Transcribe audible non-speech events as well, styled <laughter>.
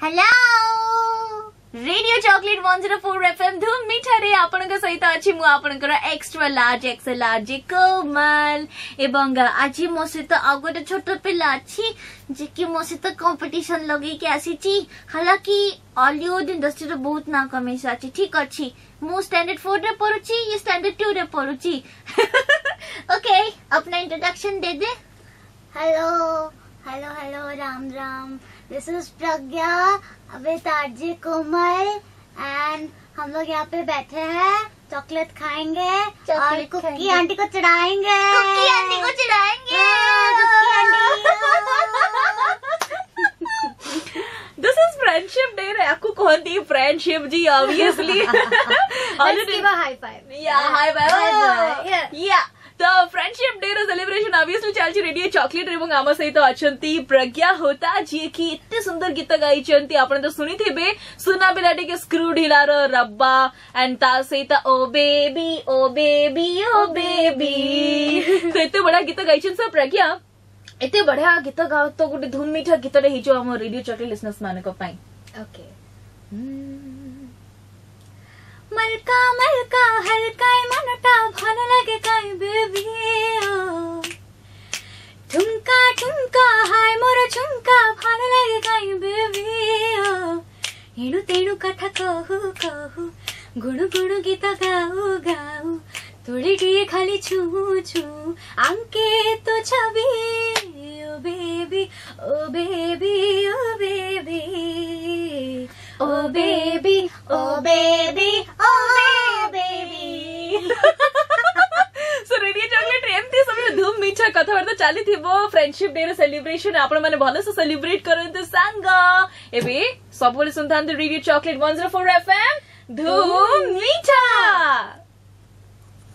hello radio chocolate one zero four FM ଧୁମ୍ ମିଠାରେ ଆପଣଙ୍କ ସହିତ ଅଛି ମୁଁ ଆପଣଙ୍କର extra large excel large Komal ଏବଂ ଆଜି ମୋ ସହିତ ଆଉ ଗୋଟେ ଛୋଟ ପିଲା ଅଛି ଯିଏକି ମୋ ସହିତ କମ୍ପିଟିସନ ଲଗେଇକି ଆସିଛି ହାଲାକି ଅଲିଉଡ ଇଣ୍ଡଷ୍ଟ୍ରିର ବହୁତ ନାଁ କମେଇ ସାରିଛି ଠିକ ଅଛି ମୁଁ ଷ୍ଟାଣ୍ଡାର୍ଡ ଫୋର ରେ ପଢୁଛି ଇଏ ଷ୍ଟାଣ୍ଡାର୍ଡ ଟୁ ରେ ପଢୁଛି ଓକେ अपना इंट्रोडक्शन दे दे Ram Ram. This is Pragya with RJ Komal and हम लोग यहाँ पे बैठे हैं। चॉकलेट खाएँगे और कुकी आंटी को चढ़ाएँगे। कुकी आंटी को चिढ़ाएँगे। हाँ, cookie aunty. This is friendship day रे। आपको कौन दी friendship ji obviously high <laughs> give a high five. या ದ ಫ್ರೆಂಡ್ಶಿಪ್ ಡೇ ನ ಸೆಲೆಬ್ರೇಷನ್ ऑब्वियसली ચાલ છે રેડિયો ચોકલેટ રેબંગ આમાં સહિત અચંતી પ્રજ્ઞા હોતા જે કે એટલી સુંદર ગીત ગાઈ છે અંતે આપણે તો સુની થી બે સુના બિલાટી કે સ્ક્રૂ ઢીલાર રબ્બા એન્ડ તાલ સહિત oh baby oh baby oh baby તો એટલું બડા ગીત ગાઈ છે સર પ્રજ્ઞા ଏତେ ବଢିଆ ଗୀତ ଗାଉ ତ ଗୋଟେ ଧୁମ୍ ମିଠା ଗୀତଟେ ହେଇଯିବ ଆମ ରେଡିଓ ଚକଲେଟ୍ ଲିସନର୍ସ ମାନଙ୍କ ପାଇଁ ଓକେ ମଲକା ମଲକା ହଲକା ମନଟା ଭଲ ଲାଗେ କାଇଁ ବେ ঝুমকা ভালো লাগে কাই বেবি এণু তেণু কথা কহু কহু গুণু গুণু গীত গাউ গাউ তোড়ে গিয়ে খালি ছু ছু আঙ্কে তো ছবি ও baby oh baby oh baby oh baby oh baby oh baby ଧୁମ ମିଠା କଥାବାର୍ତ୍ତା ଚାଲିଥିବ ଫ୍ରେଣ୍ଡସିପ ଡେ ର ସେଲିବ୍ରେସନ ଆପଣ ମାନେ ଭଲସେ ସେଲିବ୍ରେଟ କରନ୍ତୁ ସାଙ୍ଗ ଏବେ ସବୁବେଳେ ଶୁଣିଥାନ୍ତୁ radio chocolate one zero four F M ଧୁମ ମିଠା